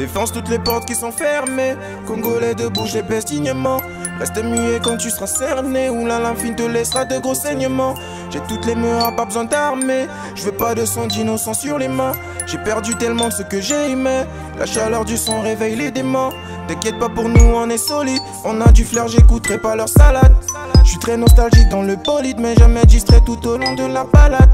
Défense toutes les portes qui sont fermées. Congolais debout, les baisse dignement. Reste muet quand tu seras cerné. Ou la lame te laissera de gros saignements. J'ai toutes les meurs, pas besoin d'armer. Je veux pas de sang d'innocent sur les mains. J'ai perdu tellement ce que j'ai aimé. La chaleur du son réveille les démons. T'inquiète pas pour nous, on est solide. On a du flair, j'écouterai pas leur salade. Je suis très nostalgique dans le bolide, mais jamais distrait tout au long de la balade.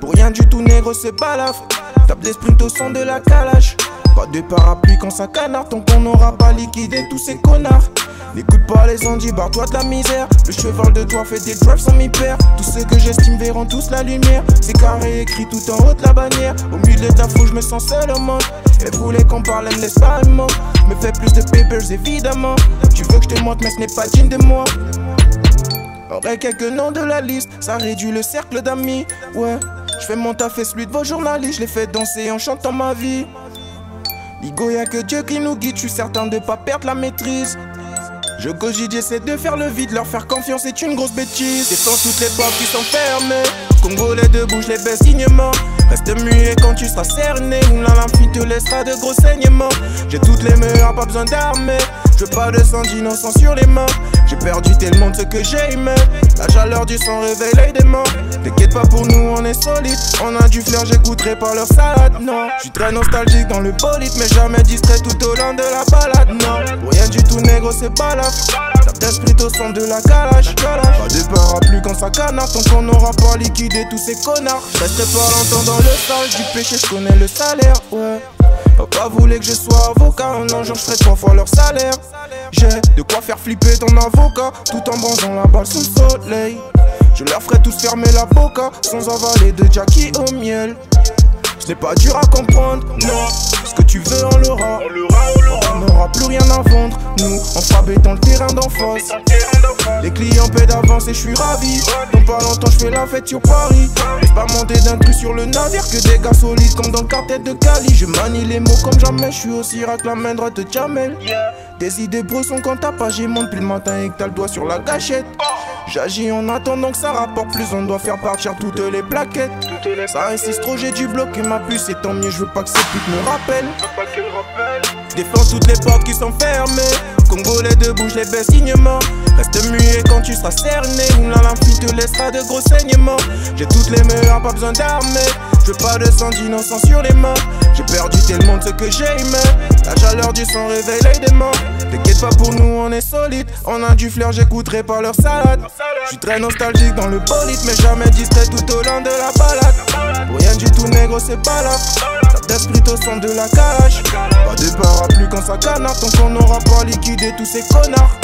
Pour rien du tout, négro, c'est balafre. Tape des sprints au son de la calache. Pas de parapluie quand ça canard, tant qu'on n'aura pas liquidé tous ces connards. N'écoute pas les ondits, barre-toi de la misère. Le cheval de toi fait des drives sans m'y perdre. Tous ceux que j'estime verront tous la lumière. C'est carré écrit tout en haut de la bannière. Au milieu de ta foule, je me sens seul au monde. Elle voulait qu'on parle, elle me laisse pas. Me fais plus de papers évidemment. Tu veux que je te montre, mais ce n'est pas digne de moi. Aurait quelques noms de la liste, ça réduit le cercle d'amis. Ouais, je fais mon taf et celui de vos journalistes. Je les fais danser en chantant ma vie. Ligo, y'a que Dieu qui nous guide, je suis certain de pas perdre la maîtrise. Je cogite, j'essaie de faire le vide, leur faire confiance c'est une grosse bêtise. Défends toutes les portes qui sont fermées. Congolais debout, je les baisse signement. Reste muet quand tu seras cerné. Ou la te laissera de gros saignements. J'ai toutes les meilleures, pas besoin d'armer. Je veux pas de sang d'innocent sur les mains. J'ai perdu tellement de ce que j'ai aimé. La chaleur du sang réveille les démons. T'inquiète pas pour nous, on est solide. On a du flair, j'écouterai pas leur salade. Non, je suis très nostalgique dans le bolide, mais jamais distrait tout au long de la balade. Non, rien du tout, négro, c'est pas là. Tape au son de la calage. Pas de parapluie quand ça canard, tant qu'on n'aura pas liquidé tous ces connards. Reste pas longtemps dans le sale du péché, je connais le salaire. Ouais. Papa voulait que je sois avocat, un jour je ferai trois fois leur salaire. J'ai de quoi faire flipper ton avocat, tout en branchant la balle sous le soleil. Je leur ferai tous fermer la boca, sans avaler de Jackie au miel. Ce pas dur à comprendre, non. Ce que tu veux, on rien. Nous, on fera béton le terrain d'en face. Les clients paient d'avance et je suis ravi. Dans pas longtemps, je fais la fête sur Paris. Laisse pas monter d'un truc sur le navire que des gars solides comme dans le quartet de Cali. Je manie les mots comme jamais, je suis aussi rac la main droite de Jamel. Des idées bressons quand t'as pas, j'ai plus le matin et que t'as le doigt sur la gâchette. J'agis en attendant que ça rapporte plus, on doit faire partir toutes les plaquettes. Ça insiste trop, j'ai dû bloquer ma puce et tant mieux, je veux pas que ces putes me rappellent. Défends toutes les portes qui sont fermées. Congolais debout, je les baisse signement. Reste muet quand tu seras cerné. Ou la te laissera de gros saignements. J'ai toutes les meilleures, pas besoin d'armer. Je veux pas de sang d'innocent sur les mains. J'ai perdu tellement de ce que j'ai aimé. La chaleur du sang réveille les démons. T'inquiète pas pour nous, on est solide. On a du flair, j'écouterai pas leur salade. Je suis très nostalgique dans le bolide, mais jamais distrait tout au long de la balade. Pour rien du tout, négro, c'est pas là. Ça d'esprit au son de la cage. Pas de parapluie quand ça canard, tant qu'on n'aura pas liquidé tous ces connards.